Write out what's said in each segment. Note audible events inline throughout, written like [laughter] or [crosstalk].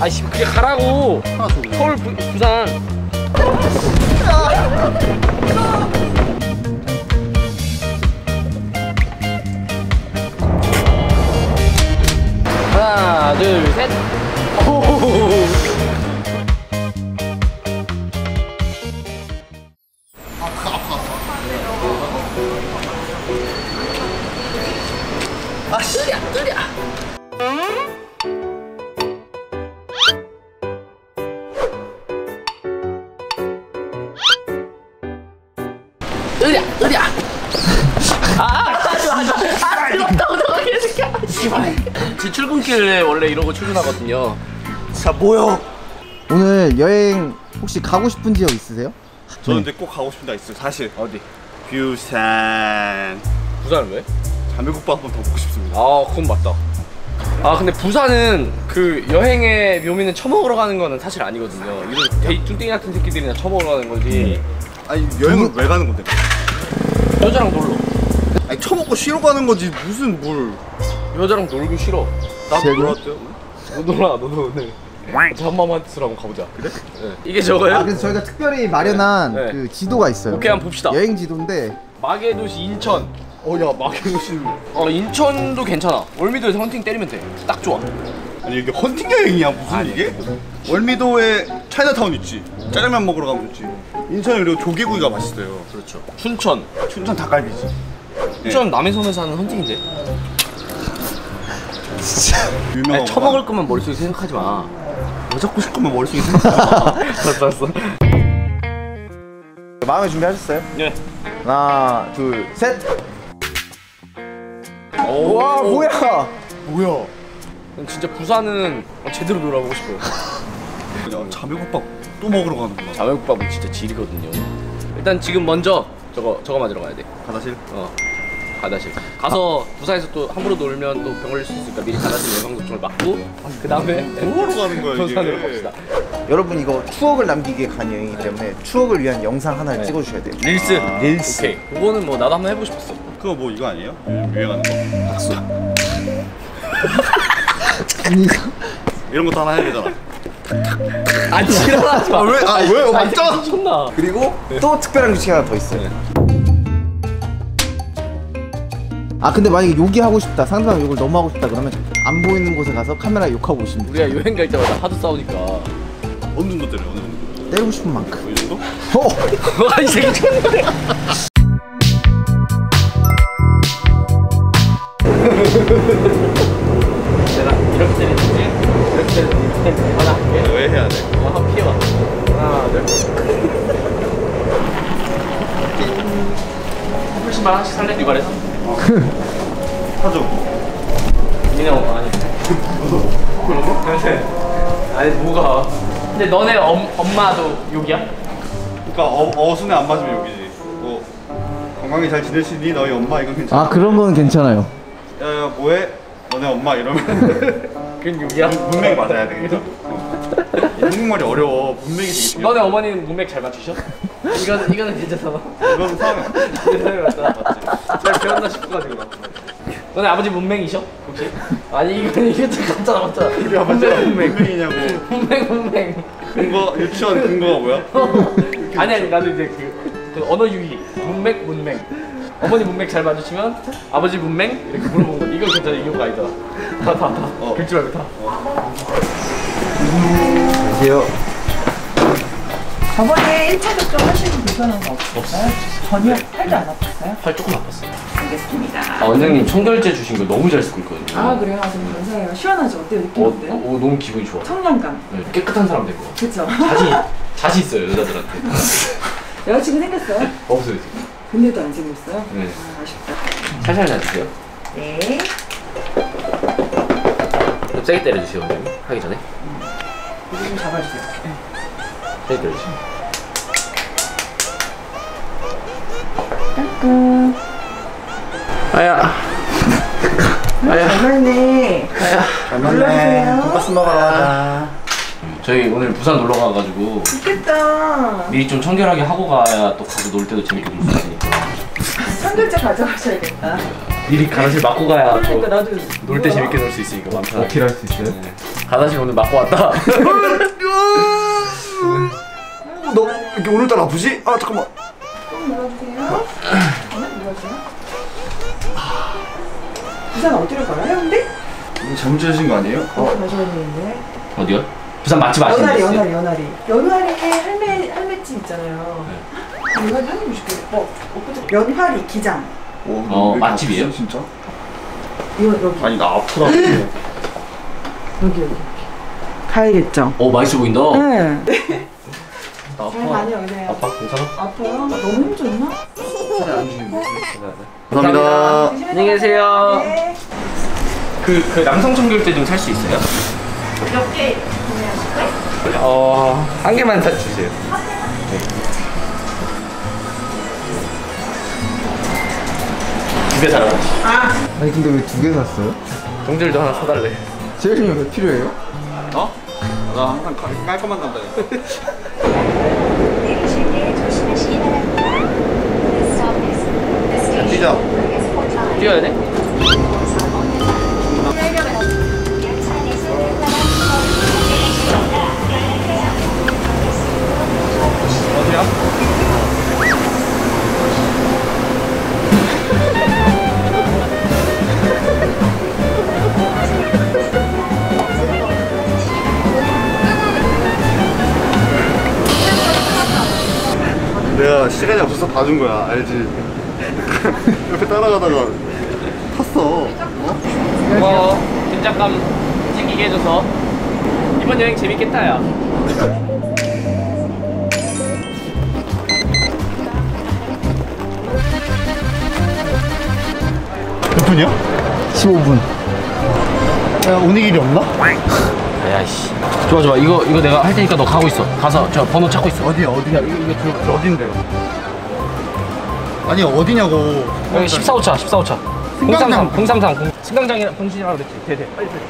아씨 그게 가라고. 서울 부, 부산. 하나 둘 셋. 으랴 으랴 아 제 출근길에 원래 이러고 출근하거든요 자 모여. 오늘 여행 혹시 가고 싶은 지역 있으세요? 저는 근데 꼭 가고 싶은 데 있어요. 사실 어디? 부산. 부산 왜? 자매국밥 한 번 더 먹고 싶습니다. 아 그건 맞다 아 근데 부산은 그 여행의 묘미는 처먹으러 가는 거는 사실 아니거든요 이런 돼지 뚱땡이 같은 새끼들이나 처먹으러 가는 거지 아니 여행을 왜 가는 건데? 여자랑 놀러 아니 처먹고 쉬러 가는 거지 무슨 뭘? 여자랑 놀기 싫어 나도 제가? 놀았대요. 너 놀아 너도 오늘 잠마만트로 한번 가보자 그래? 네. 이게 저거예요? 아 그래서 저희가 특별히 마련한 네. 그 지도가 있어요. 오케이, 한번 봅시다. 여행 지도인데 마계도시 인천 어야 마계도시 어 인천도 괜찮아 월미도에서 헌팅 때리면 돼딱 좋아 아니 이게 헌팅 여행이야 무슨 이게? 월미도에 차이나타운 있지. 짜장면 먹으러 가면 좋지. 인천에 그리고 조개구이가 맛있어요. 그렇죠 춘천 춘천 닭갈비지. 춘천 남해선에 사는 헌팅인데 유명한 아니, 처먹을 것만 머릿속에 생각하지 마뭐 잡고 싶으면 머릿속에 생각. [laughs] 알았어 알았어 마음의 준비하셨어요? 네 하나 둘 셋. 오, 와 뭐야? 뭐야? 난 진짜 부산은 제대로 놀아보고 싶어요 자매국밥 또 먹으러 가는구나. 자매국밥은 진짜 질이거든요 일단 지금 먼저 저거 저거 맞으러 가야 돼 바다실? 어. 바다실 가서 부산에서 또 함부로 놀면 또 병 걸릴 수 있으니까 미리 바다실 예방 접종을 맞고 그 다음에 뭐하러 가는 거야 이게? 부산으로 갑시다 여러분 이거 추억을 남기기에 간 여행이기 때문에 추억을 위한 영상 하나를 네. 찍어주셔야 돼요. 릴스 릴스. 오케이 그거는 뭐 나도 한번 해보고 싶었어 그거 뭐 이거 아니에요? 유행하는 거? 박수 [laughs] 이런 것도 하나 해야 되잖아. 아 지랄하지 마 왜? 아 왜? 맞잖아. 미쳤나 그리고 또 특별한 규칙이 하나 더 있어요. 아 근데 만약에 욕이 하고 싶다 상대방 욕을 너무 하고 싶다 그러면 안 보이는 곳에 가서 카메라 욕하고 오시면 돼요 우리가 여행 갈 때마다 하도 싸우니까 어느 정도 때려? 어느 정도? 때리고 싶은 만큼 이 정도? 어! 와이 새끼 쳤는데 내가 이렇게 때리지 왜 해야 돼? 한번 피해봐 하나 둘 커플신발 하나씩 살래? 유발해서? 사줘. 니네 엄마 아니 아니 뭐가 근데 너네 엄, 엄마도 욕이야? 그러니까 어, 어순에 안 맞으면 여기지. 뭐 건강히 잘 지내시니 너희 엄마 이건 괜찮아. 아 그런 건 괜찮아요 야 야 뭐해? 너네 엄마 이러면 [laughs] 그건 욕이야? 문맥 맞아야 되겠죠? 한국말이 어려워. 문맥이 되게 중요해. 너네 어머니는 문맥 잘 맞추셔? 이거는 이거는 괜찮아 이건 상황. [laughs] 이거는 맞다 잘 배웠나 싶어가지고 너네 아버지 문맹이셔? 혹시? 아니 이건 이게 좀 맞잖아 맞잖아 우리 아버지가 문맹 문맥이냐고. 문맹 문맹 근거 유치원 근거가 뭐야? [laughs] 아니 아니 나도 이제 그, 그 언어 유희 문맥 문맹 어머니 문맥 잘 맞으시면 아버지 문맹 이렇게 물어보는 거 이거 괜찮아 이거 아니잖 아 다다다 어. [laughs] 긁지 말고 다 안녕하세요 저번에 1차 접종 하시는 불편한 거 없었어요? 전혀 팔도 안 아팠어요? 팔 조금 아팠어 알겠습니다. 아 원장님 청결제 주신 거 너무 잘 쓰고 있거든요 아 그래요? 아 너무 감사해요. 시원하죠? 어때요? 느낌 어, 어때요? 어, 너무 기분이 좋아 청량감. 네, 깨끗한 사람 되고 그쵸? 자신 자신 있어요 여자들한테 [laughs] 여자친구 생겼어요? 없어요 지금 근데도 안 생겼어요? 네. 아, 아쉽다. 살살 놔주세요 네. 좀 세게 때려주세요 원장님 하기 전에 이거 좀 잡아주세요. 세게 때려주세요 까꿍. 아야 아야 잘났네. 잘 놀러오세요. 돈가스 먹으러 가자 저희 오늘 부산 놀러 가가지고 좋겠다. 미리 좀 청결하게 하고 가야 또 가서 놀 때도 재밌게 놀 수 있으니까 청결제 가져가셔야겠다. 미리 가다실 맞고 가야 그러니까 또 나도 놀 때 재밌게 놀 수 있으니까 마음 편하게 어필할 수 있어요? 가다실 오늘 맞고 왔다 [laughs] 너 이렇게 오늘따라 아프지? 아 잠깐만. 꼭 눌러주세요. 부산 어디로 가요? 해운대? 이거 잘못 찾으신 거 아니에요? 어, 가셔야 되는데. 어디요? 부산 맛집 아시는 있어요? 연화리, 연화리. 연화리에 할매, 할매집 있잖아요. 연화리 한입 줄게. 어, 엊그제 연화리 기장. 오, 어, 왜 이렇게 맛집이에요? 진짜? 이거 여기, 아니 나 아프다. 여기, 여기. 가야겠죠? 오 맛있어 보인다 네. 나잘 아파 다녀오세요. 아파? 괜찮아? 아파요? 너무 힘줬나? 감사합니다. 안녕히 계세요 네. 그, 그 남성 청결제 좀 살 수 있어요? 몇 개 구매하실까요? 어... 한 개만 사 주세요 두 개 사라 아니 근데 왜 두 개 샀어요? 동들도 하나 사달래 재현이 왜 필요해요? 어? 나 항상 깔- 깔끔한 station 뛰자. 뛰어야 돼? 어디야? 내가 시간이 없어서 봐준 거야, 알지? [laughs] 옆에 따라가다가 탔어. 어? 고마워 긴장감 생기게 해줘서 이번 여행 재밌겠다 야 몇 분이야? 15분 야, 오는 길이 없나? 야씨 좋아 좋아 이거 이거 내가 할 테니까 너 가고 있어 가서 저 번호 찾고 있어 어디야, 어디야? 이거, 이거 들어, 어딘데요? 아니, 어디냐고. 여기 14호차 14호차 승강장. 033 033 승강장이랑 봉신이라고 그랬지 대대 빨리 빨리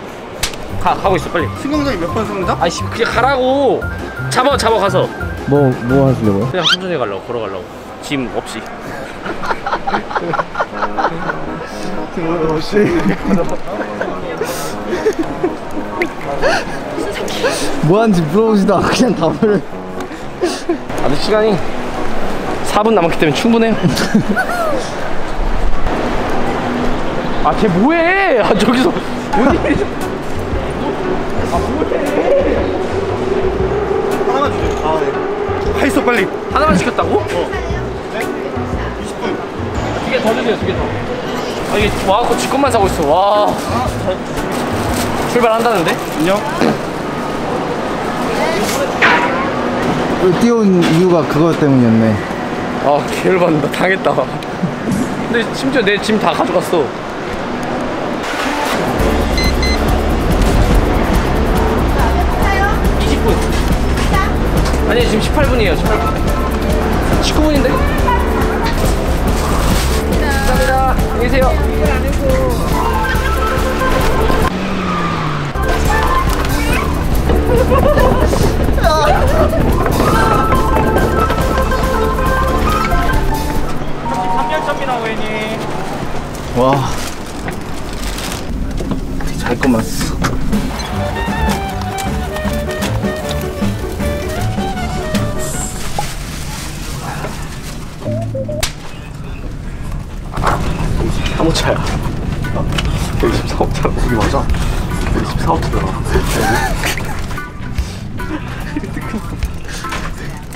가 가고 있어 빨리 승강장이 몇 번 승강장? 아이씨 그냥 가라고 잡아 잡아 가서 뭐뭐 하시려고요? 그냥 천천히 가려고 걸어가려고 짐 없이 [laughs] 씨. [laughs] 뭐 하는지 물어보지도 않고 그냥 가버려 아직 시간이 4분 남았기 때문에 충분해요 [laughs] 아 걔 뭐해 아 저기서 어디 [laughs] 하나만 주세요. 아, 네. 가 있어, 빨리. 하나만 시켰다고? 어. 네? 두개 더 주세요 두 개더 아 이게 와갖고 지 것만 사고 있어 와 출발한다는데? 안녕. 왜 뛰어온 이유가 그거 때문이었네. 아 개열받는다. 당했다. 근데 심지어 내 짐 다 가져갔어. 아니 지금 18분이에요. 18분. 19분인데? 감사합니다. 안녕히 계세요 와.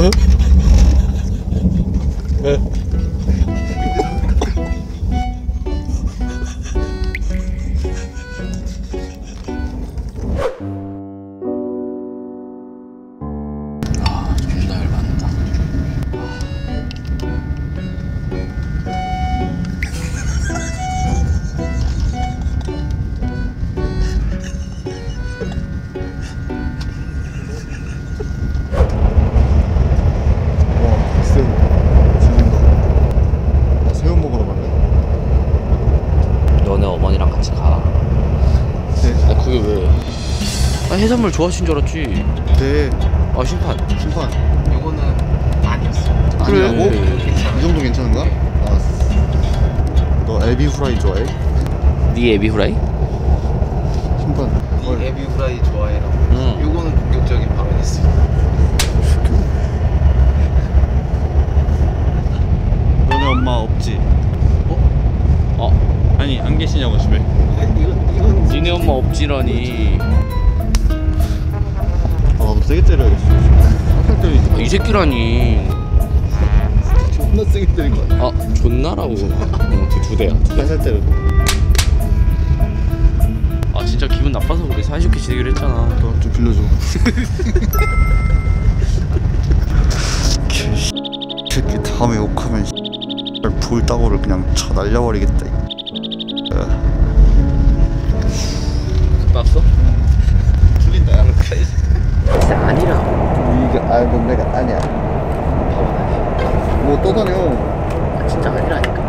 와 해산물 좋아하신 줄 알았지. 네 아 심판. 심판 이거는 아니었어. 아니라고? 네. 이 정도 괜찮은가? 알았어 너 에비 후라이 좋아해? 네 에비 후라이? 심판 이 에비 후라이 좋아해라고. 응. 이거는 공격적인 발언이었어. [laughs] 너네 엄마 없지? 어? 아니 안 계시냐고 집에 이건 이건 니네 엄마 없지라니. 새끼라니. 존나 세게 때린 거 아니야? 아 존나라고. 어, 두 대야. 살살 때려 아 진짜 기분 나빠서 우리 사이좋게 지내기로 했잖아. 너좀 빌려줘 [laughs] 새끼 다음에 욕하면 불 따고를 그냥 쳐 날려버리겠다 이 나왔어? 틀린다 야 진짜 아니라고. 알던 내가 아니야. 뭐 떠다녀. 아, 진짜 아니라니까.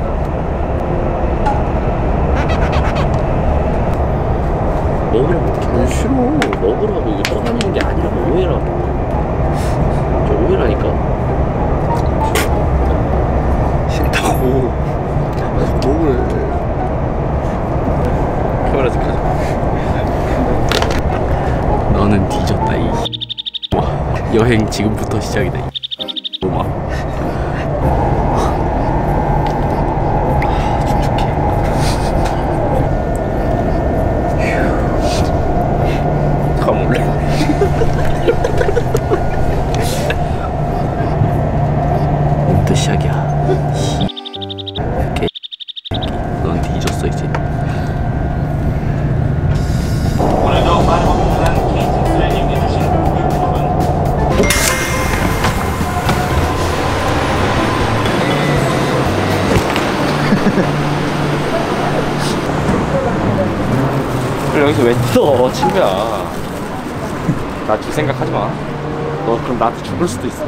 먹으라고 아 싫어. 먹으라고 이거 떠다니는 게 아니라고 오해라고. 저 오해라니까. 싫다고 먹으래 카메라 좀 켜줘. 너는 뒤졌다 이. 와, 여행 지금부터 시작이다 뜯어 친구야. 나 줄 생각하지 마너 그럼 나한테 죽을 수도 있어.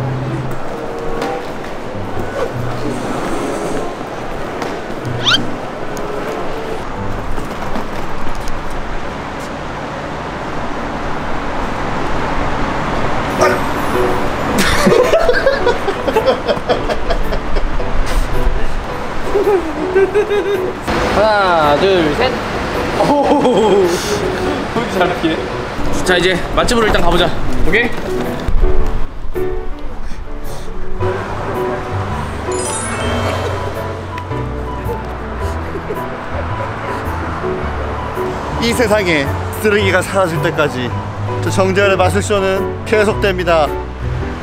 하나 둘셋 [laughs] 피해 자 이제 맛집으로 일단 가보자. 오케이? 이 세상에 쓰레기가 사라질 때까지 저 정재열의 마술쇼는 계속됩니다.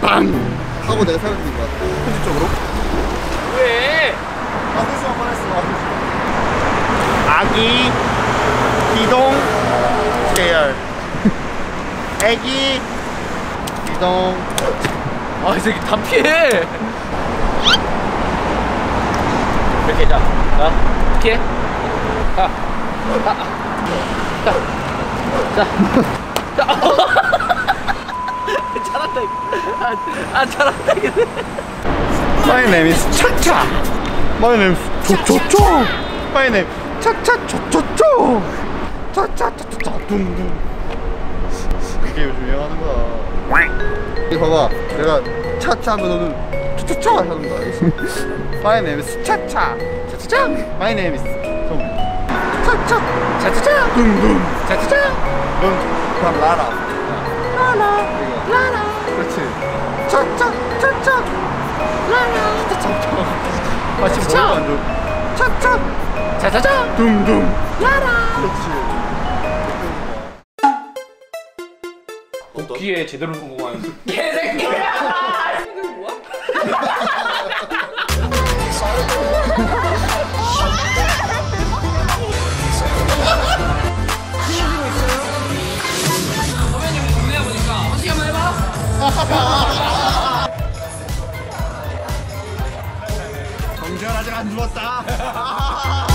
빵! 하고 내가 사라지는 거야 편집적으로? 왜? 마술쇼 한번 했어 마술쇼. 아기. 기동 재열. 애기. 기동. 아 이 새끼 다 피해. 이렇게 자, 자 피해. 자, 자, 자, 자, 자. [laughs] 잘한다 이거. 아, 아 잘한다 My name is 차차 My name is 조조조 My name 차차 조조조 차차차차차 둥둥. 그게 요즘 유행하는 거야. 이거 봐봐. 내가 차차 하면 너는 차차차 하는 거야? [laughs] My name is 차차. 차차차. My name is 좀 차차 차차차. 둥둥. 차차차. 넌 그럼 라라. 라라 라라. 그렇지. 차차 차차. 라라. 차차 마치 뭐가 안 좋아 차차 차차차. 둥둥. 라라. 그렇지 복귀에 제대로 성공한 정재현 아직 안 죽었다